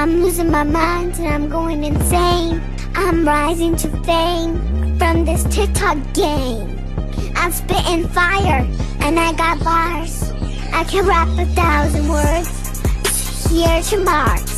I'm losing my mind and I'm going insane. I'm rising to fame from this TikTok game. I'm spitting fire and I got bars. I can rap a thousand words. Here to Mars.